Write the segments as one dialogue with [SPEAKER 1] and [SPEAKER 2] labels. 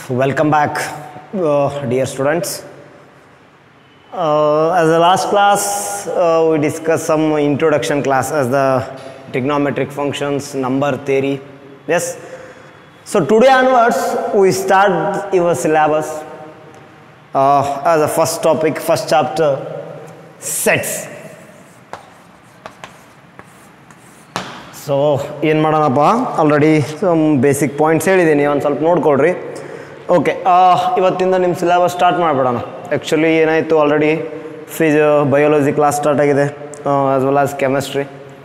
[SPEAKER 1] Welcome back, uh, dear students. Uh, as the last class, uh, we discussed some introduction class as the trigonometric functions, number theory. Yes. So today onwards, we start your syllabus uh, as a first topic, first chapter, sets. So ಏನು ಮಾಡೋಣಪ್ಪ already some basic points ಹೇಳಿದ್ದೀನಿ ಒಂದು ಸ್ವಲ್ಪ ನೋಡ್ಕೊಳ್ರಿ okay ಇವತ್ತಿಂದ ನಿಮ್ಮ syllabus start ಮಾಡಿಬಿಡೋಣ. Actually ಏನಾಯಿತು already phys biology class start ಆಗಿದೆ ಆಸ್ ವೆಲ್ ಆಸ್ ಕೆಮಿಸ್ಟ್ರಿ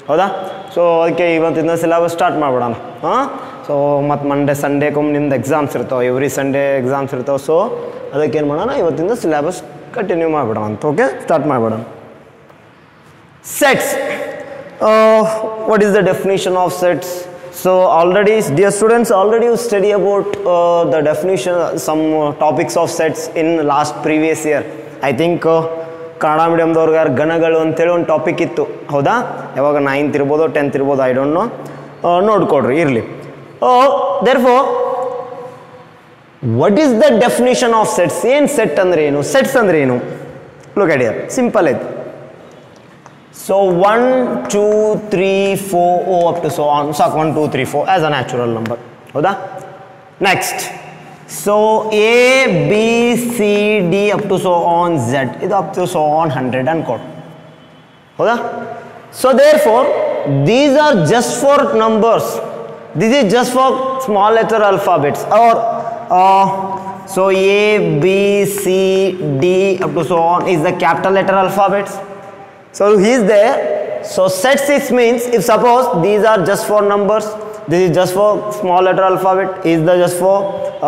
[SPEAKER 1] ಹೌದಾ? ಸೊ ಅದಕ್ಕೆ ಇವತ್ತಿಂದ ಸಿಲೆಬಸ್ ಸ್ಟಾರ್ಟ್ ಮಾಡಿಬಿಡೋಣ. ಹಾಂ ಸೊ ಮತ್ತು ಮಂಡೇ ಸಂಡೇಗೊಮ್ಮೆ ನಿಮ್ದು ಎಕ್ಸಾಮ್ಸ್ ಇರ್ತಾವೆ ಎವ್ರಿ ಸಂಡೇ ಎಕ್ಸಾಮ್ಸ್ ಇರ್ತಾವೆ. ಸೊ ಅದಕ್ಕೆ ಏನು ಮಾಡೋಣ, ಇವತ್ತಿಂದ ಸಿಲೆಬಸ್ ಕಂಟಿನ್ಯೂ ಮಾಡಿಬಿಡೋಣ ಅಂತ ಓಕೆ ಸ್ಟಾರ್ಟ್ ಮಾಡಿಬಿಡೋಣ. Sets what is the definition of sets so already dear students already you study about uh, the definition some uh, topics of sets in last previous year. I think uh, Kannada ಮೀಡಿಯಮ್ದವ್ರಿಗೆ ಯಾರು ಗಣಗಳು ಅಂತೇಳಿ ಒಂದು topic ಇತ್ತು. ಹೌದಾ? ಯಾವಾಗ ninth ಇರ್ಬೋದು tenth ಇರ್ಬೋದು I don't know ನೋಡ್ಕೊಡ್ರಿ ಇರಲಿ. Therefore what is the definition of sets ಏನು ಸೆಟ್ ಅಂದ್ರೆ ಏನು? ಸೆಟ್ಸ್ ಅಂದ್ರೆ ಏನು? ಲುಕ್ ಅಡಿಯರ್ ಸಿಂಪಲ್ ಐತೆ So 1, 2, 3, 4, oh, up to so on. So 1, 2, 3, 4 as a natural number. ಹೌದಾ? Next so A B C D up to so on Z ಇದು up to so on hundred ಅನ್ಕೊಡು ಹೌದಾ? So therefore these are just for numbers this is just for small letter alphabets are so A B C D up to so on is the capital letter alphabets. So he is there so set 6 means if suppose these are just for numbers this is just for small letter alphabet is the just for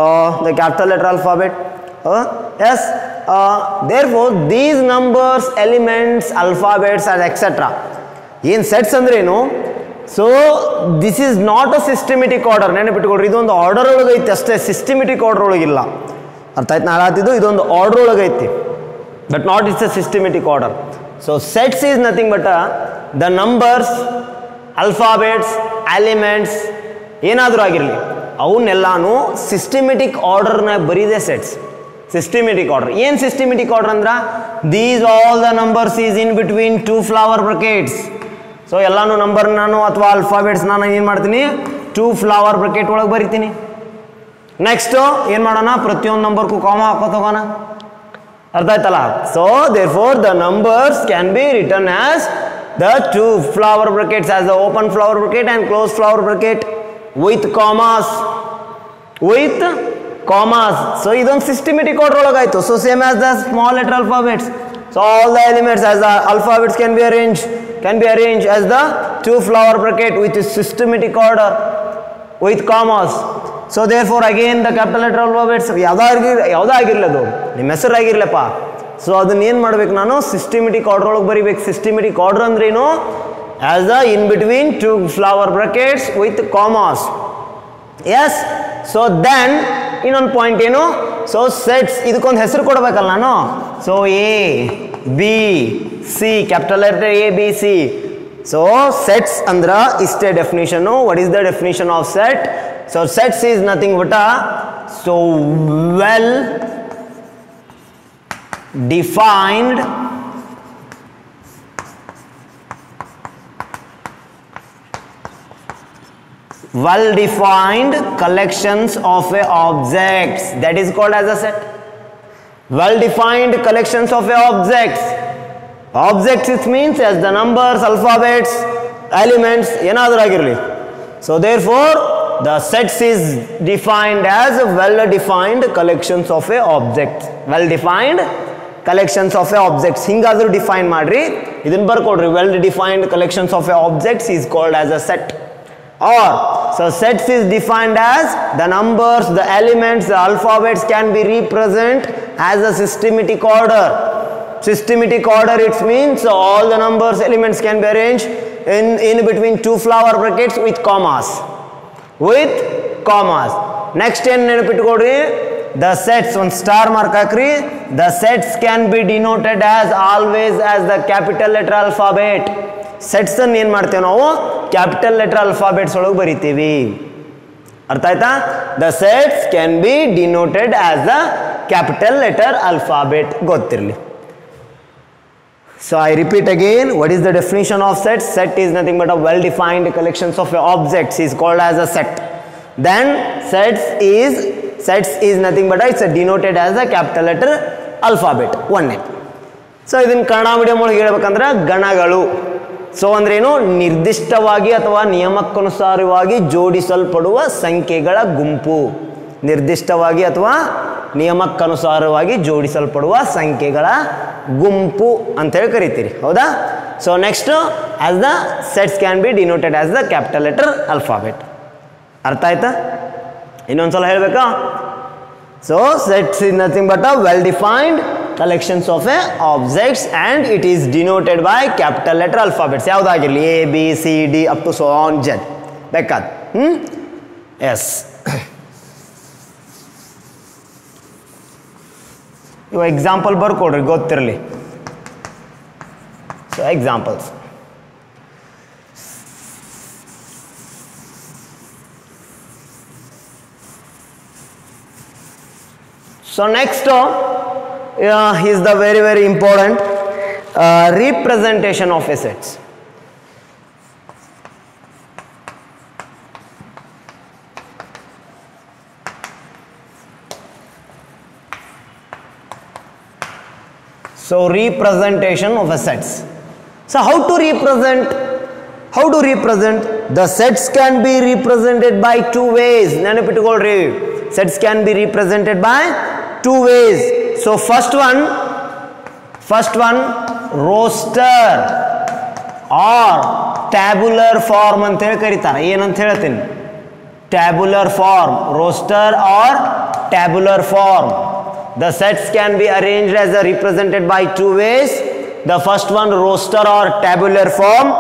[SPEAKER 1] uh, the capital letter alphabet uh, yes uh, therefore these numbers elements alphabets and etc In sets ಅಂದ್ರೇನು so this is not a systematic order order. ಇದೊಂದು order ಒಳಗೆ ಐತಿ ಅಷ್ಟೇ systematic order ಒಳಗಿಲ್ಲ ಅರ್ಥ ಆಯ್ತು ನಾನು ಹೇಳ್ತಿದ್ದು ಇದೊಂದು order ಒಳಗೆ ಐತಿ But not it's a systematic order so sets is nothing but the numbers alphabets elements ಏನಾದರೂ ಆಗಿರಲಿ, ಅವನ್ನೆಲ್ಲಾನು ಸಿಸ್ಟಮೆಟಿಕ್ ಆರ್ಡರ್ನಾಗ ಬರೀದೆ ಸೆಟ್ಸ್ ಸಿಸ್ಟಮೆಟಿಕ್ ಆರ್ಡರ್ ಏನು ಸಿಸ್ಟಮೆಟಿಕ್ ಆರ್ಡರ್ ಅಂದ್ರೆ? These all the numbers is in between two flower brackets so ಎಲ್ಲಾನು number ನಾನು ಅಥವಾ ಅಲ್ಫಾಬೆಟ್ಸ್ ನಾನು ಏನು ಮಾಡ್ತೀನಿ? ಟೂ ಫ್ಲವರ್ ಬ್ರಕೆಟ್ ಒಳಗೆ ಬರಿತೀನಿ. ನೆಕ್ಸ್ಟು ಏನು ಮಾಡೋಣ? ಪ್ರತಿಯೊಂದು ನಂಬರ್ಗೂ ಕಾಮ ಹಾಕೋತ So therefore the numbers can be written as the two flower brackets as the open flower bracket and closed flower bracket with commas with commas. So idon systematic order. So same as the small letter alphabets. So all the elements as the alphabets can be arranged can be arranged as the two flower bracket with systematic order with commas. So therefore again the capital letter alphabets ಯಾವುದಾಗಿ ಯಾವುದೇ ಆಗಿರಲಿ ಅದು ನಿಮ್ಮ ಹೆಸರಾಗಿರ್ಲಪ್ಪ. So ಅದನ್ನ ಏನು ಮಾಡ್ಬೇಕು ನಾನು? Systematic order ಒಳಗೆ ಬರಿಬೇಕು. ಸಿಸ್ಟಮೆಟಿಕ್ ಆರ್ಡರ್ ಅಂದ್ರೇನು? As the in between two flower brackets with commas yes so then ಇನ್ನೊಂದು ಪಾಯಿಂಟ್ ಏನು? ಸೊ ಸೆಟ್ಸ್ ಇದಕ್ಕೊಂದು ಹೆಸರು ಕೊಡಬೇಕಲ್ಲ ನಾನು. So A B C capital A B C so sets ಅಂದ್ರ ಇಷ್ಟೇ definition what is the definition of set so sets is nothing but so well defined well defined collections of a objects that is called as a set well defined collections of a objects objects it means as the numbers alphabets elements ಏನಾದರೂ ಆಗಿರಲಿ so therefore the sets is defined as well defined collections of a object well defined collections of a objects ಹಿಂಗಾದರೂ define ಮಾಡ್ರಿ ಇದನ್ನ ಬರ್ಕೊಡ್ರಿ well defined collections of a objects is called as a set or so sets is defined as the numbers the elements the alphabets can be represent as a systematic order Systematic order it means all the numbers elements can be arranged in in between two flower brackets with commas with commas next ಏನು ನೆನಪಿಟ್ಕೊಡ್ರಿ the sets ಒಂದು star mark ಹಾಕ್ರಿ the sets can be denoted as always as the capital letter alphabet sets ಸೆಟ್ಸನ್ನು ಏನು ಮಾಡ್ತೇವೆ ನಾವು capital letter alphabets ಒಳಗೆ ಬರಿತೀವಿ ಅರ್ಥ ಆಯ್ತಾ the sets can be denoted as the capital letter alphabet ಗೊತ್ತಿರಲಿ So I repeat again, what is the definition of set? Set is nothing but a well-defined collections of objects is called as a set. Then sets is sets is nothing but it's denoted as a capital letter alphabet. One name. So ಇದನ್ನು Kannada medium ಒಳಗೆ ಹೇಳ್ಬೇಕಂದ್ರೆ ಗಣಗಳು so ಅಂದ್ರೇನು ನಿರ್ದಿಷ್ಟವಾಗಿ ಅಥವಾ ನಿಯಮಕ್ಕನುಸಾರವಾಗಿ ಜೋಡಿಸಲ್ಪಡುವ sankegala ಗುಂಪು ನಿರ್ದಿಷ್ಟವಾಗಿ ಅಥವಾ ನಿಯಮಕ್ಕನುಸಾರವಾಗಿ ಜೋಡಿಸಲ್ಪಡುವ ಸಂಖ್ಯೆಗಳ ಗುಂಪು ಅಂತೇಳಿ ಕರಿತೀರಿ. ಹೌದಾ? So next as the sets can be denoted as the capital letter alphabet ಅರ್ಥ ಆಯ್ತಾ? ಇನ್ನೊಂದ್ಸಲ ಹೇಳಬೇಕಾ? So sets is nothing but a well defined collections of a objects and it is denoted by capital letter alphabets ಯಾವುದಾಗಿರಲಿ? A B C D up to so on Z ಬೇಕಾದ? ಹ್ಞೂ yes ಇವ example ಬರ್ಕೊಡ್ರಿ ಗೊತ್ತಿರಲಿ so examples So next uh, is the very very important uh, representation So representation of assets. So how to represent? How to represent? The sets can be represented by two ways. ನೆನಪಿಟ್ಟುಕೊಳ್ಳ್ರಿ sets can be represented by two ways. So first one, first one roster or tabular form ಅಂತ ಹೇಳಿ ಕರೀತಾರೆ ಏನಂತ ಹೇಳ್ತೀನಿ tabular form roster or tabular form the sets can be arranged as a represented by two ways the first one roster or tabular form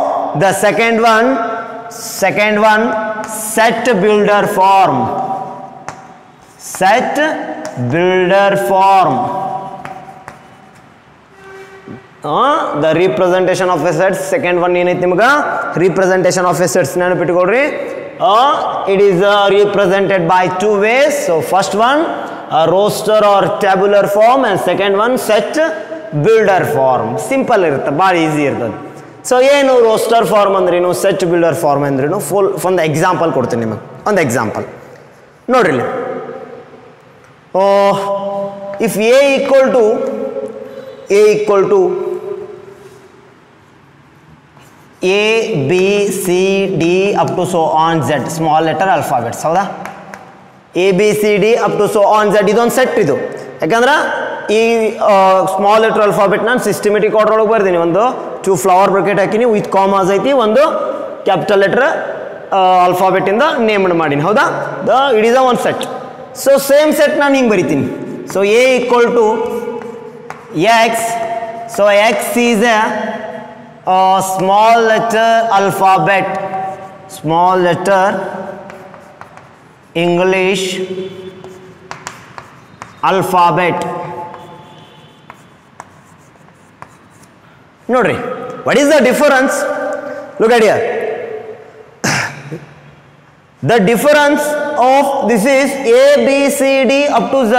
[SPEAKER 1] the second one second one set builder form set builder form the representation of a sets second one ಏನೈತಿ ನಿಮ್ಗೆ representation of assets ನೆನಪಿಟ್ಕೊಳ್ರಿ it is represented by two ways so first one roster or tabular form and second one set builder form simple ಇರುತ್ತೆ, ಭಾಳ easy ಇರ್ತದೆ. So ಏನು roster form ಅಂದ್ರೇನು set builder form ಅಂದ್ರೇನು full ಒಂದು example ಕೊಡ್ತೀನಿ ನಿಮಗೆ. ಒಂದು ಎಕ್ಸಾಂಪಲ್ ನೋಡ್ರಿ ಇಲ್ಲಿ. if a equal to, a equal to a, b, c, d, up to so on, z, small letter alphabets, ಹೌದಾ? A B C D up to so on Z ಇದೊಂದು set ಇದು. ಯಾಕಂದ್ರೆ ಈ ಸ್ಮಾಲ್ ಲೆಟರ್ ಅಲ್ಫಾಬೆಟ್ ನಾನು systematic order ಒಳಗೆ ಬರ್ತೀನಿ ಒಂದು two flower bracket ಹಾಕಿನಿ ವಿತ್ ಕಾಮರ್ಸ್ ಐತಿ, ಒಂದು ಕ್ಯಾಪಿಟಲ್ ಲೆಟರ್ ಅಲ್ಫಾಬೆಟಿಂದ ನೇಮ್ಡ್ ಮಾಡೀನಿ. ಹೌದಾ? The it is a one set so same set ನಾನು ಹಿಂಗೆ ಬರಿತೀನಿ. So A equal to X so X is a small letter alphabet small letter English alphabet ನೋಡ್ರಿ what is the difference look at here the difference of, this is a, b, c, d, up to z.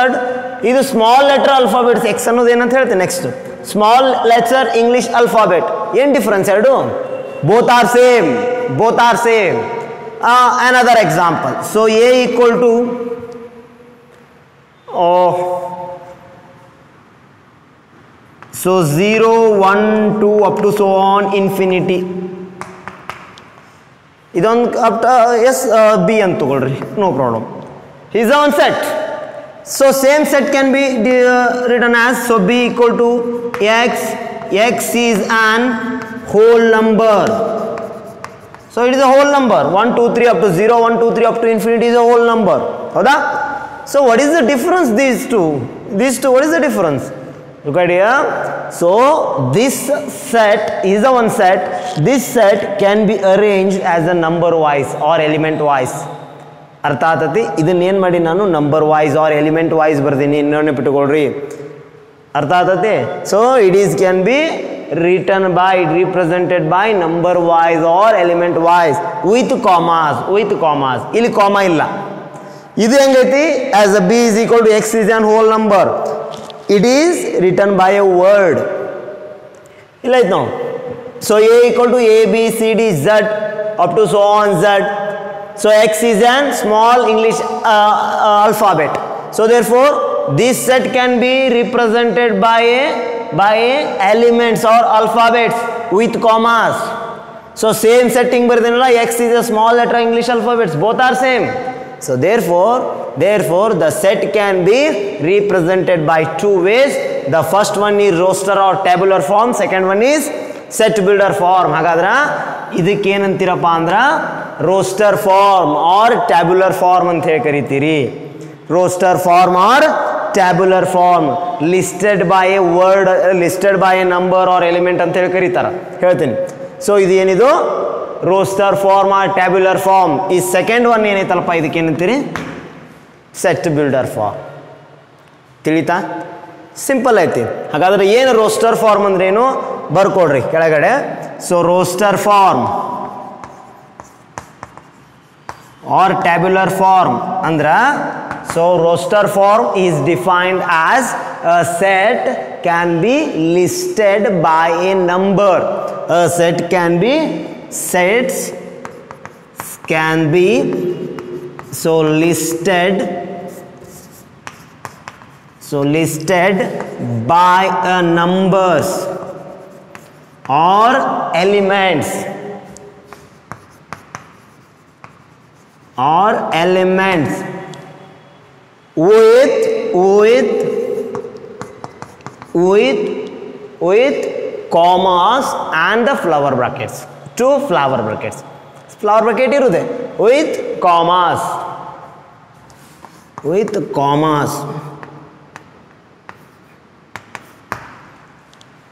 [SPEAKER 1] ಇದು small letter alphabets X ಅನ್ನೋದು ಏನಂತ ಹೇಳ್ತೀನಿ next small letter English alphabet ಏನು difference ಎರಡು? Both are same both are same another example so A equal to so zero one two up to so on infinity ಇದೊಂದು ಅಪ್ ಎಸ್ B ಅಂತ ತಗೊಳ್ರಿ. No problem is an set so same set can be written as so B equal to X X is an whole number So it is a whole number one two three up to zero one two three up to infinity is a whole number ಹೌದಾ so what is the difference these two these two what is the difference Look at here. So this set is a one set. This set can be arranged as a number wise or element wise. ಅರ್ಥ ಆತತಿ ಇದನ್ನ ಏನು ಮಾಡಿ ನಾನು number wise or element wise ಬರ್ತೀನಿ ಇನ್ನೊಂದು ಬಿಟ್ಟುಕೊಳ್ರಿ ಅರ್ಥ ಆತತಿ so it is can be written by represented by number wise or element wise with commas with commas ಇಲ್ಲಿ ಕಾಮಾ ಇಲ್ಲ. ಇದು ಹೆಂಗೈತಿ? As a B is equal to X is an whole number it is written by a word ಇಲ್ಲ ಐತೆ ನಾವು so A equal to A B C D Z up to so on Z so X is an small English alphabet. So, therefore, this set can be represented by a by elements or alphabets with commas so same setting ಬರ್ದೇನಲ್ಲ x is a small letter english alphabets both are same so therefore therefore the set can be represented by two ways the first one is roster or tabular form second one is set builder form ಹಾಗಾದ್ರೆ ಇದಕ್ಕೇನಂತೀರಪ್ಪ ಅಂದ್ರೆ roster form or tabular form ಅಂತ ಹೇಳಿ ಕರಿತೀರಿ roster form or tabular form listed by a word listed by a number or element ಅಂತ ಹೇಳಿ ಕರೀತಾರೆ. ಹೇಳ್ತೀನಿ. So ಇದು ಏನಿದು? Roster form or tabular form ಈ ಸೆಕೆಂಡ್ ಒನ್ ಏನೈತಲ್ಪ ಇದಕ್ಕೆ ಏನಂತೀರಿ? ಸೆಟ್ ಬಿಲ್ಡರ್ ಫಾರ್ಮ್ ತಿಳಿತಾ? ಸಿಂಪಲ್ ಐತಿ. ಹಾಗಾದ್ರೆ ಏನು ರೋಸ್ಟರ್ ಫಾರ್ಮ್ ಅಂದ್ರೇನು? ಬರ್ಕೊಡ್ರಿ ಕೆಳಗಡೆ. So roster form or tabular form ಅಂದ್ರ so roster form is defined as a set can be listed by a number a set can be sets can be so listed So listed by a numbers or elements. or elements with with with with commas and the flower brackets two flower brackets flower bracket ಇರುದೆ with commas with commas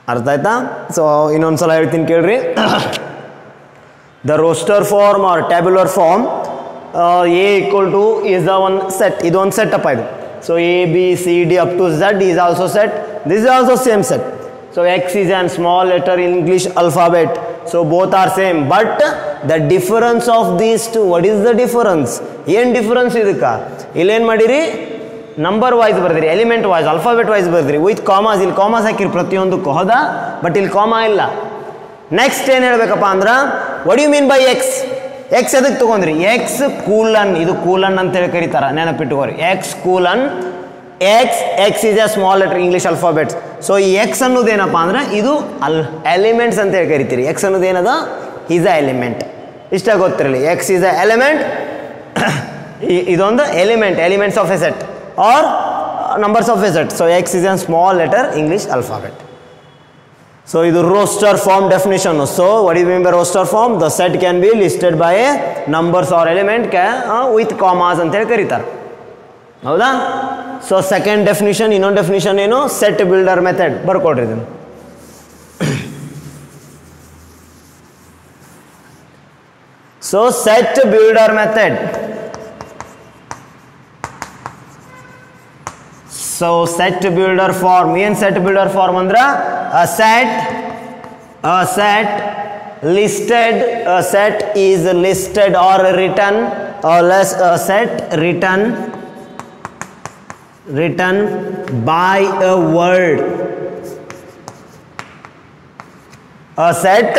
[SPEAKER 1] ಅರ್ಥ ಆಯ್ತಾ so ಇನ್ನೊಂದು ಸಲ ಹೇಳ್ತೀನಿ ಕೇಳ್ರಿ the roster form or tabular form A equal to is the one set ಇದು ಒಂದು set ಅಪ್ಪ ಇದು. So A B C D up to Z is also set this is also same set so X is an small letter in English alphabet so both are same but the difference of these two what is the difference ಏನು difference ಇದಕ್ಕೆ? ಇಲ್ಲೇನು ಮಾಡಿರಿ? Number wise ಬರ್ದಿರಿ element wise alphabet wise ಬರ್ದಿರಿ. With commas ಇಲ್ಲಿ commas ಹಾಕಿರಿ ಪ್ರತಿಯೊಂದಕ್ಕೂ, ಹೌದಾ? ಬಟ್ ಇಲ್ಲಿ ಕಾಮಾ ಇಲ್ಲ. ನೆಕ್ಸ್ಟ್ ಏನು ಹೇಳಬೇಕಪ್ಪ ಅಂದ್ರೆ what you mean by X X ಎದಕ್ಕೆ ತೊಗೊಂಡ್ರಿ? ಎಕ್ಸ್ ಕೂಲನ್, ಇದು ಕೂಲನ್ ಅಂತ ಹೇಳಿ ಕರೀತಾರ ನೆನಪಿಟ್ಟುಕೋರಿ X colon X X is a small letter English alphabets so ಈ ಎಕ್ಸ್ ಅನ್ನೋದೇನಪ್ಪ ಅಂದ್ರೆ, ಇದು ಅಲ್ ಎಲಿಮೆಂಟ್ಸ್ ಅಂತ ಹೇಳಿ ಕರಿತೀರಿ. ಎಕ್ಸ್ ಅನ್ನೋದು ಏನದ? ಈಸ್ ಅ ಎಲಿಮೆಂಟ್ ಇಷ್ಟ ಗೊತ್ತಿರಲಿ. ಎಕ್ಸ್ ಈಸ್ ಅ ಎಲಿಮೆಂಟ್ ಇದೊಂದು element elements of a set or numbers of a set so X is an small letter English alphabet. So ಇದು roster form definition. So what do you mean by roster form? The set can be listed by numbers or element uh, with commas ಅಂತ ಹೇಳಿ ಕರೀತಾರೆ ಹೌದಾ so second definition ಇನ್ನೊಂದು definition ಏನು set builder method ಬರ್ಕೊಡ್ರಿ ಇದನ್ನು so set so set builder form ಏನು set builder form ಅಂದ್ರೆ? A set a set listed a set is listed or written less a set written written by a word a set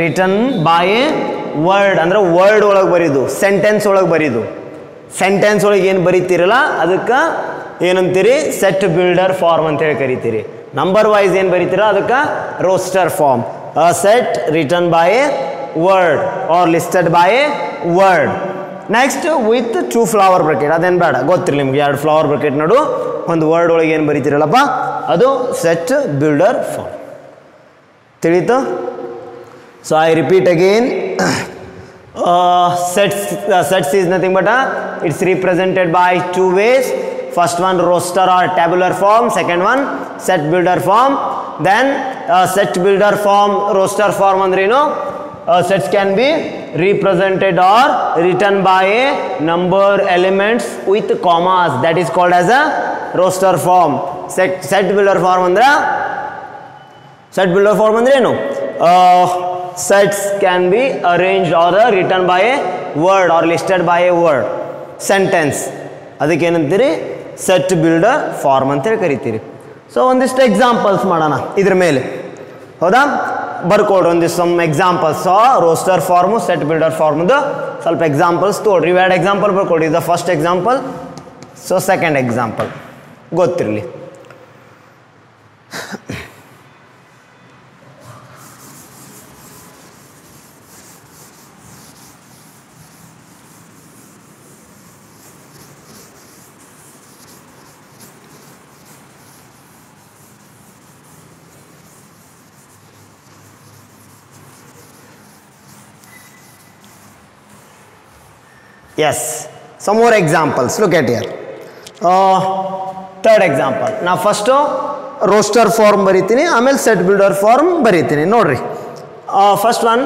[SPEAKER 1] written by a word ಅಂದ್ರೆ word ಒಳಗೆ ಬರೀದು sentence ಒಳಗೆ ಬರೀದು. Sentence ಒಳಗೆ ಏನು ಬರೀತಿರಲ್ಲ, ಅದಕ್ಕೆ ಏನಂತೀರಿ? ಸೆಟ್ ಬಿಲ್ಡರ್ ಫಾರ್ಮ್ ಅಂತ ಹೇಳಿ ಕರಿತೀರಿ. ನಂಬರ್ ವೈಸ್ ಏನು ಬರೀತೀರ? ಅದಕ್ಕೆ roster form a set written by a word or listed by a word next with two flower bracket ಅದೇನು ಬೇಡ ಗೊತ್ತಿರಲಿ ನಿಮ್ಗೆ. ಎರಡು ಫ್ಲವರ್ ಬ್ರಕೆಟ್ ನಡು. ಒಂದು ವರ್ಡ್ ಒಳಗೆ ಏನು ಬರೀತೀರಲ್ಲಪ್ಪ? ಅದು ಸೆಟ್ ಬಿಲ್ಡರ್ ಫಾರ್ಮ್ ತಿಳಿತು? So I repeat again sets sets is nothing but it's represented by two ways first one roster or tabular form second one set builder form then uh, set builder form roster form ಅಂದ್ರೆ ಏನು uh, sets can be represented or written by a number elements with commas that is called as a roster form set set builder form ಅಂದ್ರೆ set builder form ಅಂದ್ರೆ ಏನು sets can be arrange or return by a word or listed by a word sentence ಅದಕ್ಕೇನಂತೀರಿ set builder form ಅಂತೇಳಿ ಕರಿತೀರಿ. So ಒಂದಿಷ್ಟು examples ಮಾಡೋಣ ಇದ್ರ ಮೇಲೆ. ಹೌದಾ? ಬರ್ಕೊಡ್ರಿ, ಒಂದಿಷ್ಟು some examples roster form set builder ಫಾರ್ಮ್ದು ಸ್ವಲ್ಪ ಎಕ್ಸಾಂಪಲ್ಸ್ ತೊಗೊಳ್ರಿ ಇವೆರಡು ಎಕ್ಸಾಂಪಲ್ ಬರ್ಕೊಡ್ರಿ. ಇದು first example so second example ಗೊತ್ತಿರಲಿ. Yes, some more examples. Look at here. Uh, third example. ನಾ ಫಸ್ಟು ರೋಸ್ಟರ್ ಫಾರ್ಮ್ ಬರಿತೀನಿ. ಆಮೇಲೆ ಸೆಟ್ ಬಿಲ್ಡರ್ ಫಾರ್ಮ್ ಬರಿತೀನಿ. ನೋಡ್ರಿ. First one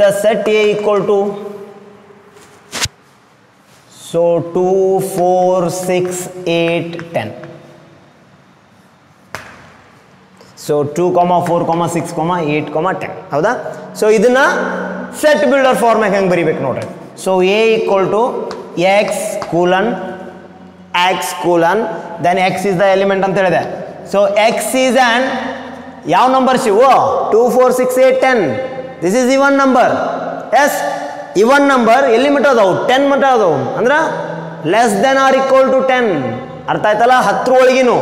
[SPEAKER 1] the set A equal to so two four six eight ten so two comma four comma six comma eight comma ten ಹೌದಾ? So ಇದನ್ನ set builder ಫಾರ್ಮ್ಯಾಗ ಹೆಂಗೆ ಬರಿಬೇಕು ನೋಡ್ರಿ. So A equal to X colon X colon then X is the element ಅಂತ ಹೇಳಿದೆ. So X is and ಯಾವ numbers ಇವು two four six eight ten this is even number yes even number ಎಲ್ಲಿ ಮಟ್ಟ ಅದಾವು? ಟೆನ್ ಮಟ್ಟ ಅದಾವು. ಅಂದ್ರೆ less than or equal to ten ಅರ್ಥ ಆಯ್ತಲ್ಲ? ಹತ್ತರ ಒಳಗಿನೂ.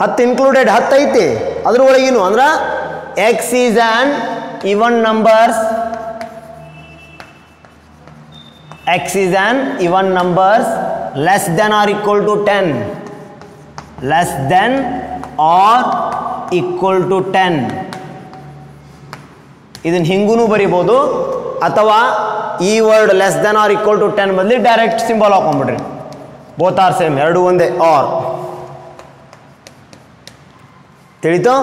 [SPEAKER 1] ಹತ್ತು ಇನ್ಕ್ಲೂಡೆಡ್ ಹತ್ತು ಐತಿ. ಅದ್ರ ಒಳಗಿನೂ. ಅಂದ್ರೆ X is and even numbers x is an even numbers less than or equal to 10 less than or equal to 10 ಇದನ್ನ ಹಿಂಗೂ ಬರಿಬೋದು. ಅಥವಾ ಈ word less than or equal to ten ಬದಲಿ ಡೈರೆಕ್ಟ್ ಸಿಂಬಲ್ ಹಾಕೊಂಬಿಡ್ರಿ. ಬೋತ್ ಆರ್ ಸೇಮ್ ಎರಡು ಒಂದೇ R ತಿಳಿತು?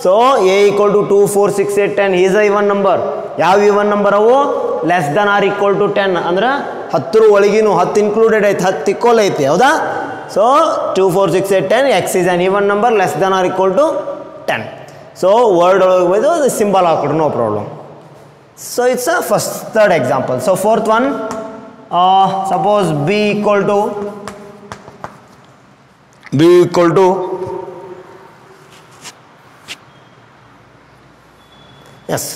[SPEAKER 1] So A equal to two four six eight ten is a even number ಯಾವ ಇವನ್ ನಂಬರ್ ಅವು? Less than or equal to ten ಅಂದ್ರೆ ಹತ್ತರ ಒಳಗಿನೂ ಹತ್ತು ಇನ್ಕ್ಲೂಡೆಡ್ ಐತೆ ಹತ್ತು ಇಕ್ವಲ್ ಐತಿ, ಹೌದಾ? So two four six eight ten X is an even number less than or equal to ten so word ಒಳಗೆ ಹೋಯ್ತು ಅದು symbol ಹಾಕ್ಬಿಡು no problem so it's a first third example so fourth one suppose B equal to B equal to Yes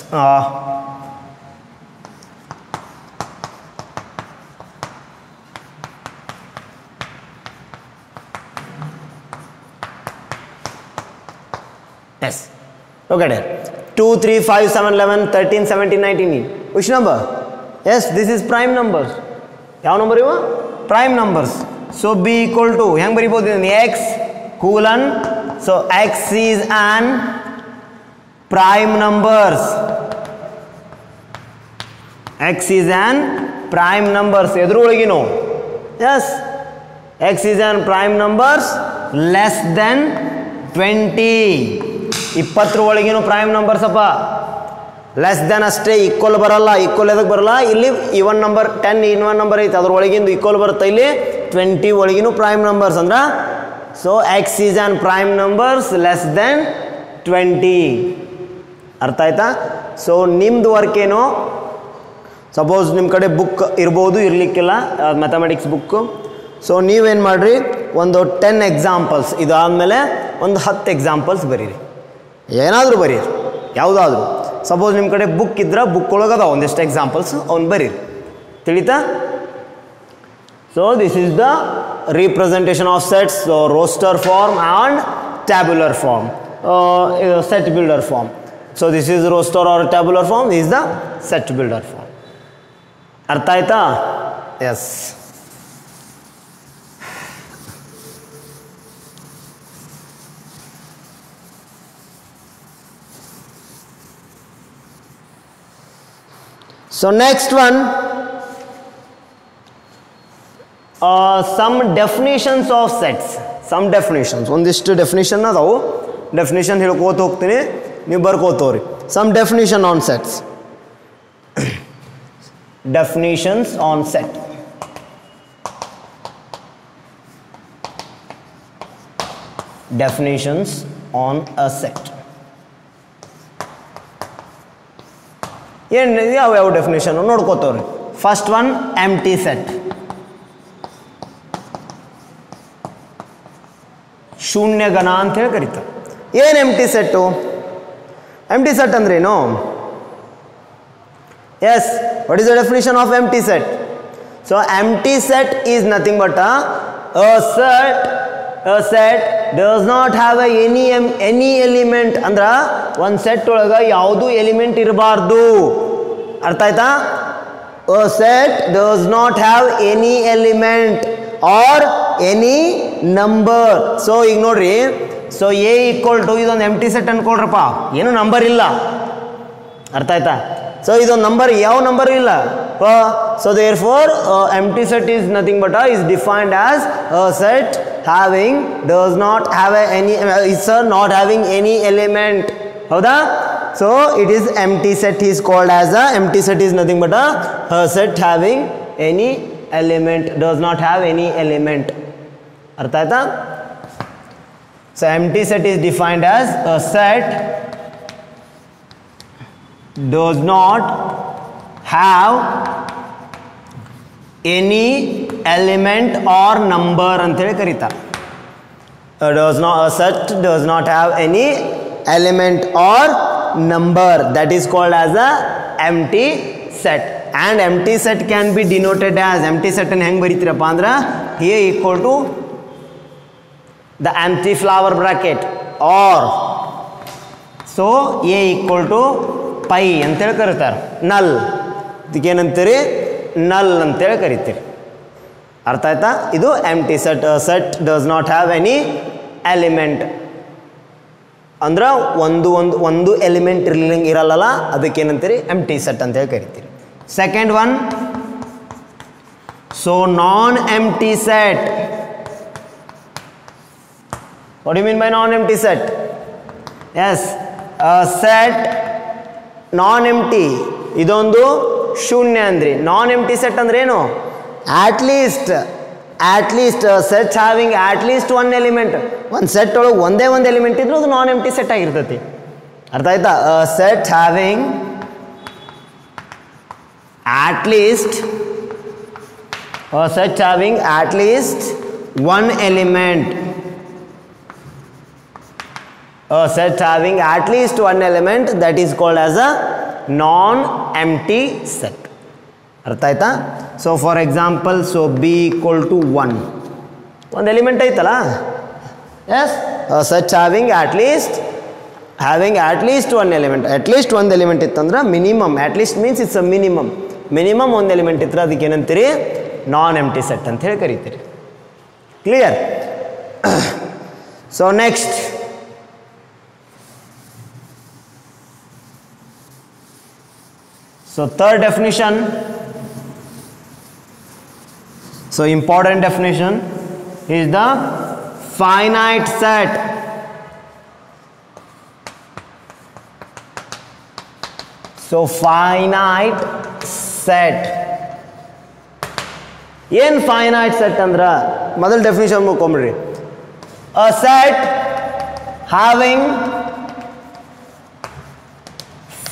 [SPEAKER 1] Yes. Look at it. 2, 3, 5, 7, 11, 13, 17, 19. Which number? Yes, this is prime numbers. ಯಾವ number ಇವು prime numbers so b equal to ಹೆಂಗೆ ಬರಿಬೋದು x colon so x is an prime numbers X an an prime numbers ಒಳಗಿನೋ yes X is an prime numbers less than twenty ಇಪ್ಪತ್ತರ ಒಳಗಿನ prime numbers ಅಪ್ಪ. Less than ಅಷ್ಟೇ equal ಬರಲ್ಲ. Equal ಎದಕ್ಕೆ ಬರಲ್ಲ? ಇಲ್ಲಿ even number ten in one number ಐತೆ. ಅದ್ರ ಒಳಗಿಂದು ಈಕ್ವಲ್ ಬರುತ್ತೆ ಇಲ್ಲಿ. ಟ್ವೆಂಟಿ ಒಳಗಿನ ಪ್ರೈಮ್ ನಂಬರ್ಸ್ ಅಂದ್ರೆ. So X is an prime numbers less than twenty ಅರ್ಥ ಆಯ್ತಾ? ಸೊ ನಿಮ್ದು ವರ್ಕ್ ಏನು? ಸಪೋಸ್ ನಿಮ್ಮ ಕಡೆ ಬುಕ್ ಇರ್ಬೋದು, ಇರಲಿಕ್ಕಿಲ್ಲ ಮ್ಯಾಥಮೆಟಿಕ್ಸ್ ಬುಕ್ಕು ಸೊ ನೀವೇನು ಮಾಡಿರಿ? ಒಂದು ಟೆನ್ ಎಕ್ಸಾಂಪಲ್ಸ್ ಇದಾದಮೇಲೆ ಒಂದು ಹತ್ತು ಎಕ್ಸಾಂಪಲ್ಸ್ ಬರೀರಿ. ಏನಾದರೂ ಬರೀರಿ. ಯಾವುದಾದ್ರೂ. ಸಪೋಸ್ ನಿಮ್ಮ ಕಡೆ ಬುಕ್ ಇದ್ರೆ ಬುಕ್ ಒಳಗದ ಒಂದಿಷ್ಟು ಎಕ್ಸಾಂಪಲ್ಸ್ ಅವ್ನು ಬರೀರಿ. ತಿಳಿತಾ? So this is the representation of sets roster form and tabular form set builder form so this is roster or tabular form is the set builder form ಅರ್ಥ ಆಯ್ತಾ yes So next one, uh, some definitions of sets. Some definitions. ಒಂದಿಷ್ಟು definition ಅದಾವು definition ಹೇಳ್ಕೋತ ಹೋಗ್ತೀನಿ Newberg-Kothori. Some definition on sets. Definitions on set. Definitions on a set. ಏನು ಯಾವ್ಯಾವ definition ನೋಡ್ಕೋತವ್ರಿ first one empty set ಶೂನ್ಯ ಗಣ ಅಂತ ಹೇಳಿ ಕರಿತಾರೆ ಏನು empty set empty set ಅಂದ್ರೇನು yes what is the definition of empty set so empty set is nothing but a set a set does not have a any um any element ಅಂದ್ರೆ ಒಂದು set ಒಳಗೆ ಯಾವುದು element ಇರಬಾರ್ದು. ಅರ್ಥ ಆಯ್ತಾ? A set does not have any element or any number so ಈಗ ನೋಡ್ರಿ so A equal to ಇದೊಂದು ಎಂ ಟಿ ಸೆಟ್ ಅನ್ಕೊಳ್ರಪ್ಪ. ಏನು ನಂಬರ್ ಇಲ್ಲ. ಅರ್ಥ ಆಯ್ತಾ? ಸೊ ಇದೊಂದು ನಂಬರ್ ಯಾವ ನಂಬರ್ ಇಲ್ಲ? So therefore empty set is nothing but is defined as set having does not have any is not having any element ಹೌದಾ? So it is empty set is called as a empty set is nothing but a set having any element does not have any element ಅರ್ಥ ಆಯ್ತಾ? so empty set is defined as a set does not have any element or number ಅಂತೇಳಿ ಕರೀತಾರೆ does not a set does not have any element or number that is called as a empty set and empty set can be denoted as empty set ಅನ್ನು ಹೆಂಗೆ ಬರೀತೀರಪ್ಪ ಅಂದ್ರೆ a equal to the empty flower bracket. Or. So A equal to phi ಅಂತೇಳಿ ಕರೀತಾರೆ. ನಲ್ ಇದಕ್ಕೇನಂತೀರಿ? ನಲ್ ಅಂತೇಳಿ ಕರಿತೀರಿ. ಅರ್ಥ ಆಯ್ತಾ? ಇದು empty set set does not have any element ಅಂದ್ರೆ ಒಂದು ಒಂದು ಒಂದು ಎಲಿಮೆಂಟ್ ಇರ್ಲಿಂಗ್ ಇರಲ್ಲಲ್ಲ, ಅದಕ್ಕೇನಂತೀರಿ? ಎಂ ಟಿ ಸೆಟ್ ಅಂತೇಳಿ ಕರಿತೀರಿ. Second one so non empty set what do non empty set is set non empty ಇದೊಂದು ಶೂನ್ಯ ಅಂದ್ರಿ ನಾನ್ ಎಂ ಟಿ ಸೆಟ್ ಅಂದ್ರೆ ಏನು? At least at least set having at least one element ಒಂದು set ಒಳಗೆ ಒಂದೇ ಒಂದು ಎಲಿಮೆಂಟ್ ಇದ್ರೂ ಅದು ನಾನ್ ಎಂ ಟಿ ಸೆಟ್ ಆಗಿರ್ತೈತಿ. ಅರ್ಥ ಆಯ್ತಾ? Set having at least set having at least one element a set having at least one element that is called as a non-empty set. ಅರ್ಥ ಆಯ್ತಾ so for example so B equal to one ಒಂದು element ಐತಲ್ಲ? As such having at least having at least one element at least ಒಂದು element ಇತ್ತಂದ್ರೆ minimum at least means it's a minimum minimum ಒಂದು element ಇದ್ರೆ ಅದಕ್ಕೆ ಏನಂತೀರಿ non empty set ಅಂತ ಹೇಳಿ ಕರಿತೀರಿ. Clear so next So third definition. So important definition is the finite set. So finite set. ಏನು finite set ಅಂದ್ರೆ ಮೊದಲು definition ಮುಗ್ಕೊಂಬಿಡ್ರಿ a set having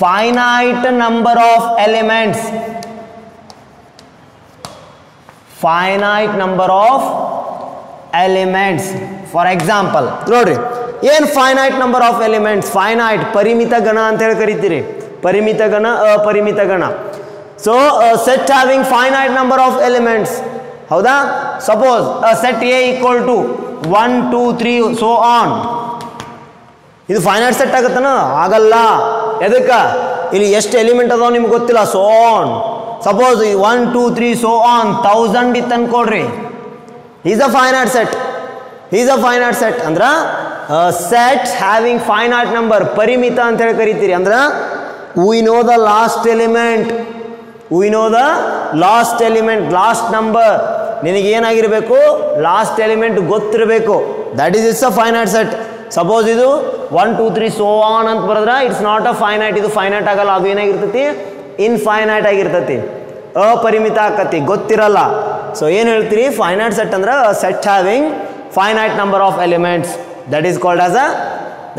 [SPEAKER 1] finite number of elements. Finite number of elements. For example, ನೋಡ್ರಿ. ಏನು finite number of elements finite ಪರಿಮಿತ ಗಣ ಅಂತ ಹೇಳಿ ಕರಿತೀರಿ. ಪರಿಮಿತ ಗಣ ಅಪರಿಮಿತ ಗಣ so set having finite number of elements ಹೌದಾ? Suppose set A equal to one two three so on ಇದು ಫೈನೈಟ್ ಸೆಟ್ ಆಗುತ್ತಾನ? ಆಗಲ್ಲ. ಎದಕ್ಕೆ? ಇಲ್ಲಿ ಎಷ್ಟು ಎಲಿಮೆಂಟ್ ಅದಾವ ನಿಮ್ಗೆ ಗೊತ್ತಿಲ್ಲ? So on suppose one two three so on thousand ಇತ್ತು ಅನ್ಕೊಡ್ರಿ is a art set is a art set ಅಂದ್ರೆ ಸೆಟ್ ಹ್ಯಾವಿಂಗ್ ಫೈನೈಟ್ ನಂಬರ್ ಪರಿಮಿತ ಅಂತ ಹೇಳಿ ಕರಿತೀರಿ. ಅಂದ್ರೆ we know the last element we know the last element last number ನಿನಗೇನಾಗಿರಬೇಕು last element ಗೊತ್ತಿರಬೇಕು. That is it's a art set suppose ಇದು one two three so on ಅಂತ ಬರೆದ್ರೆ ಇಟ್ಸ್ ನಾಟ್ ಅ ಫೈನೈಟ್ ಇದು ಫೈನೈಟ್ ಆಗಲ್ಲ, ಅದು ಏನಾಗಿರ್ತೈತಿ infinite ಆಗಿರ್ತೈತಿ ಅಪರಿಮಿತ ಆಕತಿ, ಗೊತ್ತಿರಲ್ಲ. ಸೊ ಏನು ಹೇಳ್ತೀರಿ? ಫೈನೈಟ್ ಸೆಟ್ ಅಂದ್ರೆ set having finite number of elements that is called as a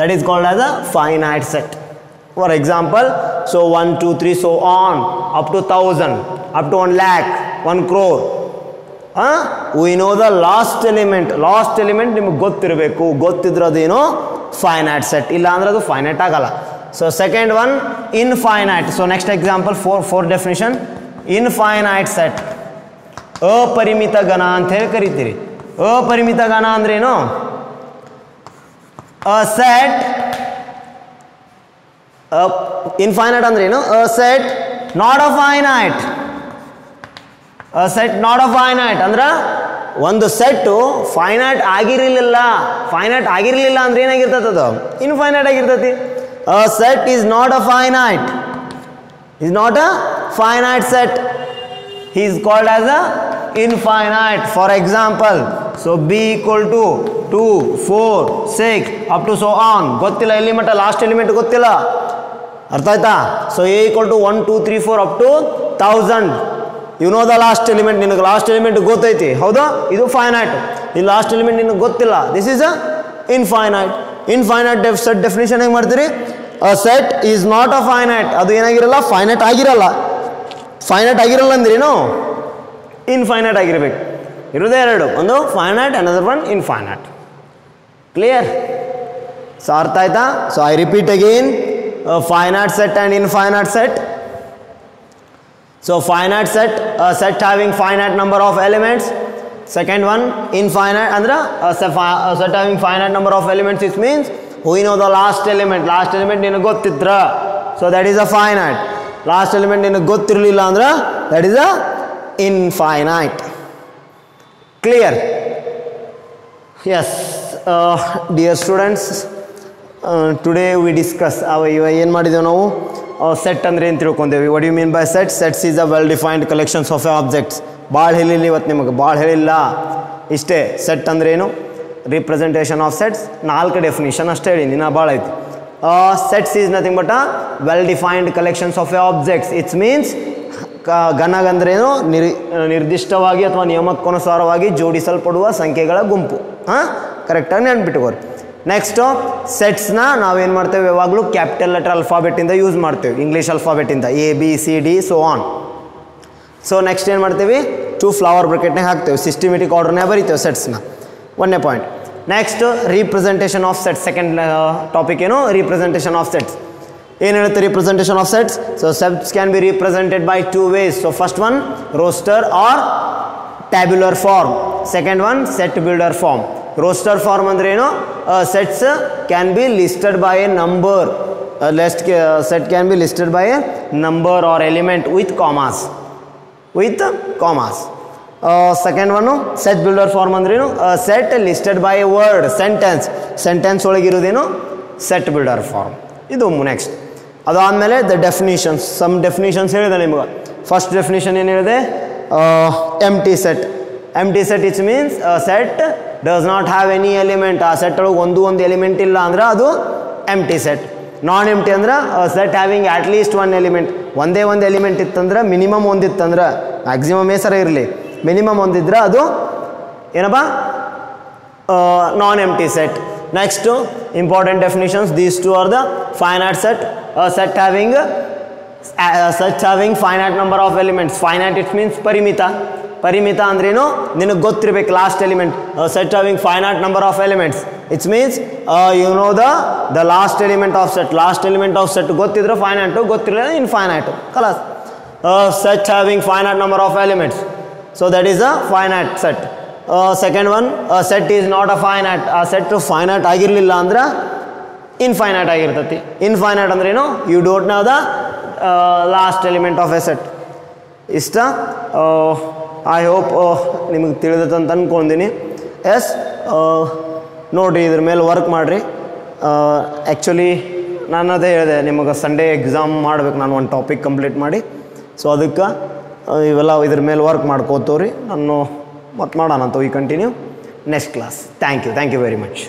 [SPEAKER 1] that is called as a finite set for example so one two three so on up to thousand up to one lakh one crore we know the last element last element ನಿಮಗೆ ಗೊತ್ತಿರಬೇಕು, ಗೊತ್ತಿದ್ರೆ ಅದೇನು? Finite set ಇಲ್ಲ ಅಂದರೆ ಅದು finite ಆಗಲ್ಲ. So second one infinite so next example four four definition infinite set ಅಪರಿಮಿತ ಗಣ ಅಂತ ಹೇಳಿ ಕರಿತೀರಿ. ಅಪರಿಮಿತ ಗಣ ಅಂದ್ರೇನು ಅ ಸೆಟ್ ಇನ್ಫೈನೈಟ್ ಅಂದ್ರೇನು a set not a finite a set not a finite ಅಂದ್ರೆ ಒಂದು ಸೆಟ್ಟು ಫೈನೈಟ್ ಆಗಿರಲಿಲ್ಲ. ಫೈನೈಟ್ ಆಗಿರಲಿಲ್ಲ ಅಂದ್ರೆ ಏನಾಗಿರ್ತದೆ ಅದು? ಇನ್ಫೈನೈಟ್ ಆಗಿರ್ತತಿ a set is not a finite is not a finite set he is as a a infinite. For example, so b equal to 2 4 6 up to so on ಗೊತ್ತಿಲ್ಲ, ಎಲ್ಲಿ ಮಟ್ಟ last element ಗೊತ್ತಿಲ್ಲ. ಅರ್ಥ ಆಯ್ತಾ? So A equal to one two three four up to thousand you know the last element ನಿನಗೆ last element ಗೊತ್ತೈತಿ. ಹೌದಾ? ಇದು ಫೈನೈಟ್ ಈ ಲಾಸ್ಟ್ ಎಲಿಮೆಂಟ್ ನಿನಗೆ ಗೊತ್ತಿಲ್ಲ. This is a infinite infinite def set definition ಹೆಂಗೆ ಮಾಡ್ತೀರಿ? A set is not a finite ಅದು ಏನಾಗಿರಲ್ಲ? ಫೈನೈಟ್ ಆಗಿರಲ್ಲ. ಫೈನೈಟ್ ಆಗಿರಲ್ಲ ಅಂದ್ರೇನು? ಇನ್ಫೈನೈಟ್ ಆಗಿರಬೇಕು. ಇರೋದೇ ಎರಡು. ಒಂದು finite another one infinite clear so ಅರ್ಥ ಆಯ್ತಾ? So I repeat again finite set and infinite set So finite set, a set having finite number of elements. Second one, infinite, andra a set, a having finite number of elements. It means we know the last element. Last element in ನೀನು So that is a finite. Last element in a ಗೊತ್ತಿರಲಿಲ್ಲ andra, that is a infinite. Clear? Yes, uh, dear students, uh, today we discuss, ಏನು UIN ನಾವು set ಅಂದರೆ ಏನು ತಿಳ್ಕೊಂಡೇವಿ? What you mean by set sets is a well defined collections of objects ಭಾಳ ಹೇಳಿಲ್ಲ ಇವತ್ತು ನಿಮಗೆ ಭಾಳ ಹೇಳಿಲ್ಲ. ಇಷ್ಟೇ ಸೆಟ್ ಅಂದ್ರೇನು ರಿಪ್ರೆಸೆಂಟೇಷನ್ ಆಫ್ ಸೆಟ್ಸ್ ನಾಲ್ಕು ಡೆಫಿನಿಷನ್ ಅಷ್ಟೇ ಹೇಳಿ, ನಿನ್ನ ಭಾಳ ಐತಿ. Sets is nothing but well defined collections of objects it's means ಗಣಗಂದ್ರೇನು ನಿರ್, ನಿರ್ದಿಷ್ಟವಾಗಿ ಅಥವಾ ನಿಯಮಕ್ಕನುಸಾರವಾಗಿ ಜೋಡಿಸಲ್ಪಡುವ ಸಂಖ್ಯೆಗಳ ಗುಂಪು. ಹಾಂ? ಕರೆಕ್ಟಾಗಿ ನೆನ್ಪಿಟ್ಕೋರಿ. ನೆಕ್ಸ್ಟು ಸೆಟ್ಸ್ನ ನಾವೇನು ಮಾಡ್ತೇವೆ? ಯಾವಾಗಲೂ ಕ್ಯಾಪಿಟಲ್ ಲೆಟರ್ ಅಲ್ಫಾಬೆಟಿಂದ ಯೂಸ್ ಮಾಡ್ತೇವೆ. English ಅಲ್ಫಾಬೆಟಿಂದ A B C D so on so next ಏನು ಮಾಡ್ತೀವಿ? ಟು ಫ್ಲವರ್ ಬ್ರಕೆಟ್ನಾಗ ಹಾಕ್ತೇವೆ. ಸಿಸ್ಟಮೆಟಿಕ್ ಆರ್ಡರ್ನೇ ಬರಿತೇವೆ ಸೆಟ್ಸ್ನ ಒಂದನೇ point next representation of sets second topic ಏನು? ರೀಪ್ರೆಸೆಂಟೇಷನ್ ಆಫ್ ಸೆಟ್ಸ್ ಏನು ಹೇಳುತ್ತೆ representation of sets so sets can be represented by two ways so first one roster or tabular form second one set builder form roster form ಅಂದ್ರೆ ಏನು? Sets can be listed by a number list set can be listed by a number or element with commas with commas second one set builder form ಅಂದ್ರೇನು set listed by a word sentence sentence ಒಳಗಿರೋದೇನು set builder form ಇದು next ಅದಾದಮೇಲೆ the definitions some definitions ಹೇಳಿದೆ ನಿಮ್ಗೆ. First definition ಏನು ಹೇಳಿದೆ? Empty set empty set it's means set does not have any element ಆ set ಒಳಗೆ ಒಂದು ಒಂದು ಎಲಿಮೆಂಟ್ ಇಲ್ಲ ಅಂದ್ರೆ ಅದು empty set non empty ಅಂದ್ರೆ set having at least one element ಒಂದೇ ಒಂದು ಎಲಿಮೆಂಟ್ ಇತ್ತಂದ್ರೆ ಮಿನಿಮಮ್ ಒಂದಿತ್ತಂದ್ರೆ ಮ್ಯಾಕ್ಸಿಮಮ್ ಹೆಸರ ಇರಲಿ. ಮಿನಿಮಮ್ ಒಂದಿದ್ರೆ ಅದು ಏನಪ್ಪ? Non empty set next important definitions these two are the finite set set having set having finite number of elements finite it means ಪರಿಮಿತ. ಪರಿಮಿತ ಅಂದ್ರೇನು? ನಿನಗೆ ಗೊತ್ತಿರಬೇಕು last element set having finite number of elements it's means you know the the last element of set last element of set ಗೊತ್ತಿದ್ರೆ finite ಗೊತ್ತಿರಲಿಲ್ಲ infinite class set having finite number of elements so that is a finite set second one set is not a finite ಆ set finite ಆಗಿರಲಿಲ್ಲ ಅಂದ್ರೆ infinite ಆಗಿರ್ತೈತಿ. Infinite ಅಂದ್ರೇನು? You don't know the last element of a set ಇಷ್ಟ? I hope ನಿಮಗೆ ತಿಳಿದೈತೆ ಅಂತ ಅಂದ್ಕೊಂಡಿನಿ S ನೋಡಿರಿ ಇದ್ರ ಮೇಲೆ ವರ್ಕ್ ಮಾಡಿರಿ. ಆ್ಯಕ್ಚುಲಿ ನಾನು ಅದೇ ಹೇಳಿದೆ, ನಿಮಗೆ ಸಂಡೇ ಎಕ್ಸಾಮ್ ಮಾಡ್ಬೇಕು, ನಾನು ಒಂದು ಟಾಪಿಕ್ ಕಂಪ್ಲೀಟ್ ಮಾಡಿ. ಸೊ ಅದಕ್ಕೆ ಇವೆಲ್ಲ ಇದ್ರ ಮೇಲೆ ವರ್ಕ್ ಮಾಡ್ಕೋತವ್ರಿ. ನಾನು ಮತ್ತೆ ಮಾಡೋಣ ಅಂತ we continue next class thank you thank you very much